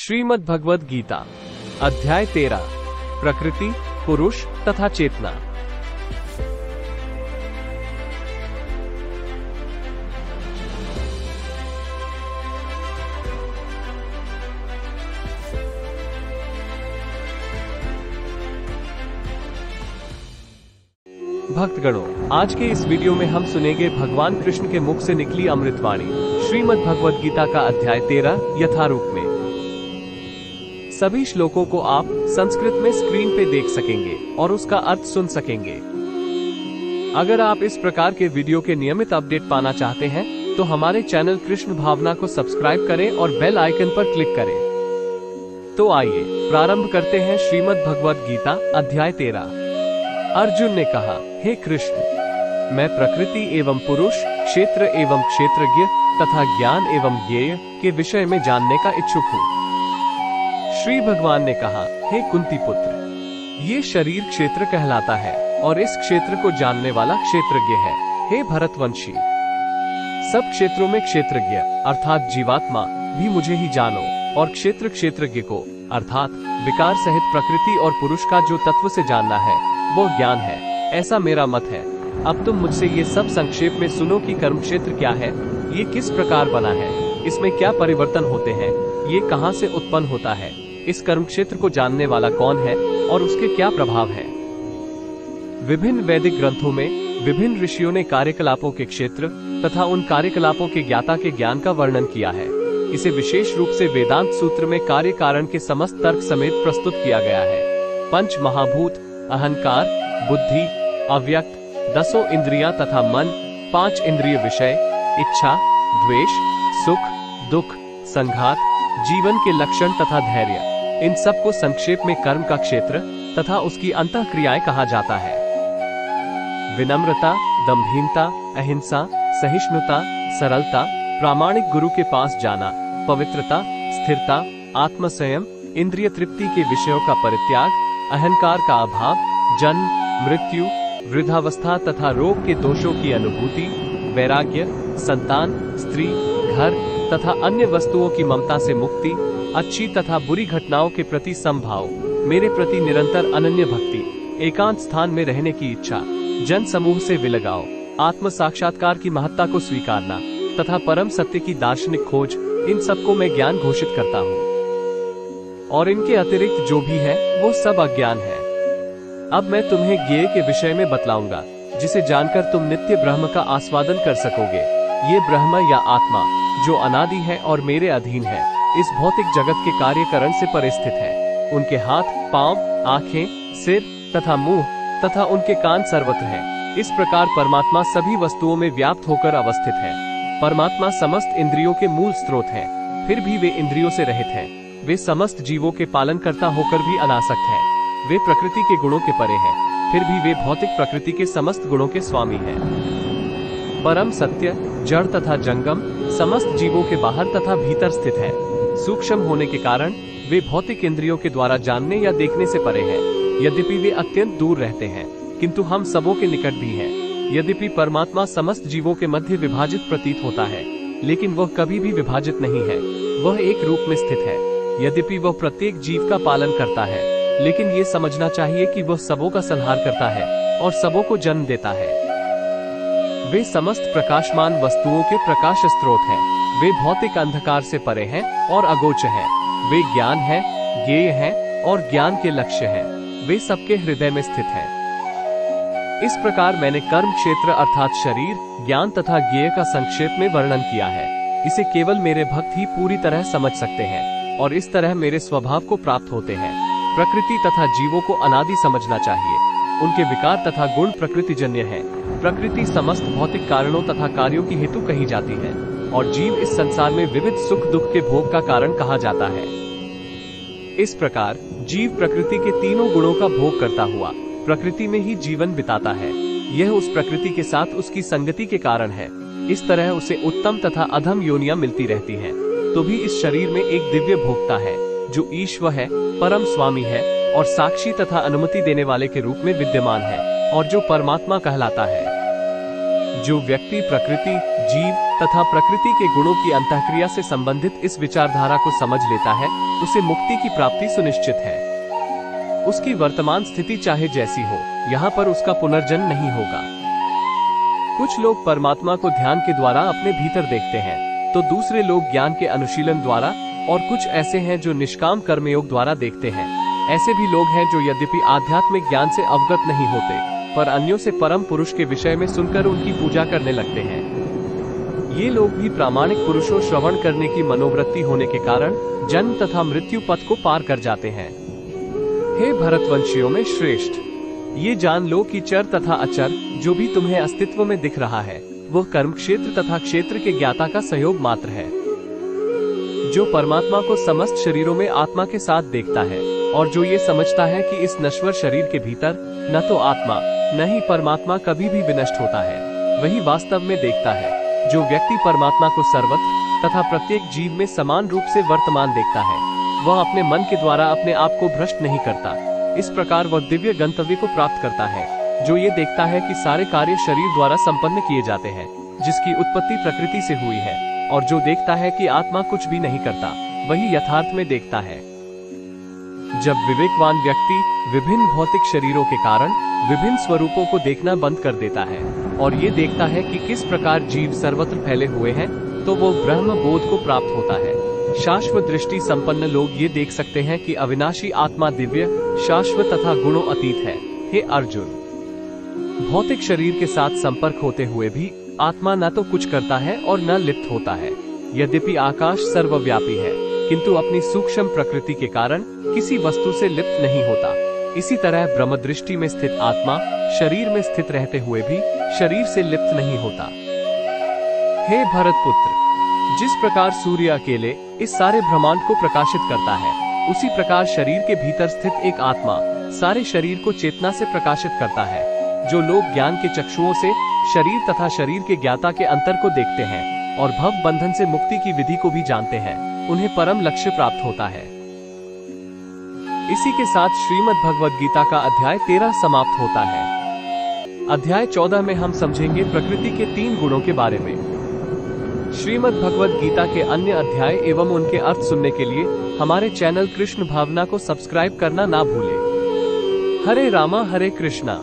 श्रीमद् भगवद गीता अध्याय तेरह प्रकृति, पुरुष तथा चेतना। भक्तगणों, आज के इस वीडियो में हम सुनेंगे भगवान कृष्ण के मुख से निकली अमृतवाणी श्रीमद् भगवद गीता का अध्याय तेरह यथारूप में। सभी श्लोकों को आप संस्कृत में स्क्रीन पे देख सकेंगे और उसका अर्थ सुन सकेंगे। अगर आप इस प्रकार के वीडियो के नियमित अपडेट पाना चाहते हैं तो हमारे चैनल कृष्ण भावना को सब्सक्राइब करें और बेल आइकन पर क्लिक करें। तो आइए, प्रारंभ करते हैं श्रीमद भगवद गीता, अध्याय तेरह। अर्जुन ने कहा, हे कृष्ण, मैं प्रकृति एवं पुरुष, क्षेत्र एवं क्षेत्रज्ञ तथा ज्ञान एवं ज्ञेय के विषय में जानने का इच्छुक हूँ। श्री भगवान ने कहा, हे कुंती पुत्र, ये शरीर क्षेत्र कहलाता है और इस क्षेत्र को जानने वाला क्षेत्रज्ञ है। हे भरतवंशी, सब क्षेत्रों में क्षेत्रज्ञ, अर्थात जीवात्मा, भी मुझे ही जानो और क्षेत्र क्षेत्रज्ञ को, अर्थात विकार सहित प्रकृति और पुरुष का जो तत्व से जानना है, वो ज्ञान है। ऐसा मेरा मत है। अब तुम मुझसे ये सब संक्षेप में सुनो कि कर्म क्षेत्र क्या है, ये किस प्रकार बना है, इसमें क्या परिवर्तन होते हैं, ये कहाँ से उत्पन्न होता है। इस कर्म क्षेत्र को जानने वाला कौन है और उसके क्या प्रभाव है? विभिन्न वैदिक ग्रंथों में विभिन्न ऋषियों ने कार्यकलापों के क्षेत्र तथा उन कार्यकलापों के ज्ञाता के ज्ञान का वर्णन किया है। इसे विशेष रूप से वेदांत सूत्र में कार्य कारण के समस्त तर्क समेत प्रस्तुत किया गया है। पंच महाभूत, अहंकार, बुद्धि, अव्यक्त, दसों इंद्रिया तथा मन, पाँच इंद्रिय विषय, इच्छा, द्वेष, सुख, दुख, संघात, जीवन के लक्षण तथा धैर्य। इन सबको संक्षेप में कर्म का क्षेत्र तथा उसकी अंत क्रियाएँ कहा जाता है। विनम्रता दम्भीनता अहिंसा, सहिष्णुता, सरलता, प्रामाणिक गुरु के पास जाना, पवित्रता, स्थिरता, आत्मसंयम, इंद्रिय तृप्ति के विषयों का परित्याग, अहंकार का अभाव जन्म मृत्यु, वृद्धावस्था तथा रोग के दोषों की अनुभूति, वैराग्य, संतान, स्त्री, घर तथा अन्य वस्तुओं की ममता से मुक्ति अच्छी तथा बुरी घटनाओं के प्रति संभाव मेरे प्रति निरंतर अनन्य भक्ति, एकांत स्थान में रहने की इच्छा जन समूह से विलगाव आत्म साक्षात्कार की महत्ता को स्वीकारना, तथा परम सत्य की दार्शनिक खोज, इन सबको मैं ज्ञान घोषित करता हूँ। और इनके अतिरिक्त जो भी है, वो सब अज्ञान है। अब मैं तुम्हें ज्ञेय के विषय में बतलाऊँगा, जिसे जानकर तुम नित्य ब्रह्म का आस्वादन कर सकोगे। ये ब्रह्म या आत्मा, जो अनादि है और मेरे अधीन है। इस भौतिक जगत के कार्यकरण से परिस्थित है। उनके हाथ पाँव, आँखें, सिर तथा मुँह तथा उनके कान सर्वत्र हैं। इस प्रकार परमात्मा सभी वस्तुओं में व्याप्त होकर अवस्थित है। परमात्मा समस्त इंद्रियों के मूल स्रोत है। फिर भी वे इंद्रियों से रहित हैं। वे समस्त जीवों के पालन करता होकर भी अनासक्त है। वे प्रकृति के गुणों के परे हैं। फिर भी वे भौतिक प्रकृति के समस्त गुणों के स्वामी हैं। परम सत्य जड़ तथा जंगम समस्त जीवों के बाहर तथा भीतर स्थित है। सूक्ष्म होने के कारण वे भौतिक इंद्रियों के द्वारा जानने या देखने से परे हैं। यद्यपि वे अत्यंत दूर रहते हैं, किंतु हम सबों के निकट भी हैं। यद्यपि परमात्मा समस्त जीवों के मध्य विभाजित प्रतीत होता है, लेकिन वह कभी भी विभाजित नहीं है। वह एक रूप में स्थित है। यद्यपि वह प्रत्येक जीव का पालन करता है, लेकिन ये समझना चाहिए कि वह सबों का संहार करता है और सबों को जन्म देता है। वे समस्त प्रकाशमान वस्तुओं के प्रकाश स्रोत हैं। वे भौतिक अंधकार से परे हैं और अगोच हैं। वे ज्ञान है, ज्ञेय है और ज्ञान के लक्ष्य हैं। वे सबके हृदय में स्थित हैं। इस प्रकार मैंने कर्म क्षेत्र अर्थात शरीर, ज्ञान तथा ज्ञेय का संक्षेप में वर्णन किया है इसे केवल मेरे भक्त ही पूरी तरह समझ सकते हैं और इस तरह मेरे स्वभाव को प्राप्त होते हैं प्रकृति तथा जीवों को अनादि समझना चाहिए उनके विकार तथा गुण प्रकृति जन्य है प्रकृति समस्त भौतिक कारणों तथा कार्यों की हेतु कही जाती है और जीव इस संसार में विविध सुख दुख के भोग का कारण कहा जाता है। इस प्रकार, जीव प्रकृति के तीनों गुणों का भोग करता हुआ, प्रकृति में ही जीवन बिताता है। यह उस प्रकृति के साथ उसकी संगति के कारण है। इस तरह उसे उत्तम तथा अधम योनिया मिलती रहती हैं। तो भी इस शरीर में एक दिव्य भोक्ता है, जो ईश्वर है, परम स्वामी है, और साक्षी तथा अनुमति देने वाले के रूप में विद्यमान है, और जो परमात्मा कहलाता है। जो व्यक्ति प्रकृति, जीव तथा प्रकृति के गुणों की अंतक्रिया से संबंधित इस विचारधारा को समझ लेता है, उसे मुक्ति की प्राप्ति सुनिश्चित है। उसकी वर्तमान स्थिति चाहे जैसी हो, यहाँ पर उसका पुनर्जन्म नहीं होगा। कुछ लोग परमात्मा को ध्यान के द्वारा अपने भीतर देखते हैं तो दूसरे लोग ज्ञान के अनुशीलन द्वारा, और कुछ ऐसे हैं जो निष्काम कर्मयोग द्वारा देखते हैं। ऐसे भी लोग हैं जो यद्यपि आध्यात्मिक ज्ञान से अवगत नहीं होते, पर अन्यों से परम पुरुष के विषय में सुनकर उनकी पूजा करने लगते हैं। ये लोग भी प्रामाणिक पुरुषों श्रवण करने की मनोवृत्ति होने के कारण जन्म तथा मृत्यु पथ को पार कर जाते हैं। हे भरतवंशियों में श्रेष्ठ, ये जान लो कि चर तथा अचर जो भी तुम्हें अस्तित्व में दिख रहा है, वह कर्म क्षेत्र तथा क्षेत्र के ज्ञाता का सहयोग मात्र है। जो परमात्मा को समस्त शरीरों में आत्मा के साथ देखता है और जो ये समझता है कि इस नश्वर शरीर के भीतर न तो आत्मा, न ही परमात्मा कभी भी विनष्ट होता है, वही वास्तव में देखता है। जो व्यक्ति परमात्मा को सर्वत्र तथा प्रत्येक जीव में समान रूप से वर्तमान देखता है, वह अपने मन के द्वारा अपने आप को भ्रष्ट नहीं करता। इस प्रकार वह दिव्य गंतव्य को प्राप्त करता है, जो ये देखता है कि सारे कार्य शरीर द्वारा संपन्न किए जाते हैं, जिसकी उत्पत्ति प्रकृति से हुई है, और जो देखता है कि आत्मा कुछ भी नहीं करता, वही यथार्थ में देखता है। जब विवेकवान व्यक्ति विभिन्न भौतिक शरीरों के कारण विभिन्न स्वरूपों को देखना बंद कर देता है और ये देखता है कि किस प्रकार जीव सर्वत्र फैले हुए हैं तो वो ब्रह्म बोध को प्राप्त होता है। शाश्वत दृष्टि संपन्न लोग ये देख सकते हैं कि अविनाशी आत्मा दिव्य, शाश्वत तथा गुणों अतीत है। हे अर्जुन! भौतिक शरीर के साथ संपर्क होते हुए भी आत्मा न तो कुछ करता है और न लिप्त होता है। यद्यपि आकाश सर्वव्यापी है किंतु अपनी सूक्ष्म प्रकृति के कारण किसी वस्तु से लिप्त नहीं होता। इसी तरह ब्रह्म दृष्टि में स्थित आत्मा शरीर में स्थित रहते हुए भी शरीर से लिप्त नहीं होता। हे भरत पुत्र जिस प्रकार सूर्य अकेले इस सारे ब्रह्मांड को प्रकाशित करता है, उसी प्रकार शरीर के भीतर स्थित एक आत्मा सारे शरीर को चेतना से प्रकाशित करता है, जो लोग ज्ञान के चक्षुओं से शरीर तथा शरीर के ज्ञाता के अंतर को देखते हैं और भव बंधन से मुक्ति की विधि को भी जानते हैं। उन्हें परम लक्ष्य प्राप्त होता है। इसी के साथ श्रीमद् भगवद गीता का अध्याय तेरह समाप्त होता है। अध्याय चौदह में हम समझेंगे प्रकृति के तीन गुणों के बारे में। श्रीमद् भगवद गीता के अन्य अध्याय एवं उनके अर्थ सुनने के लिए हमारे चैनल कृष्ण भावना को सब्सक्राइब करना ना भूलें। हरे रामा, हरे कृष्णा।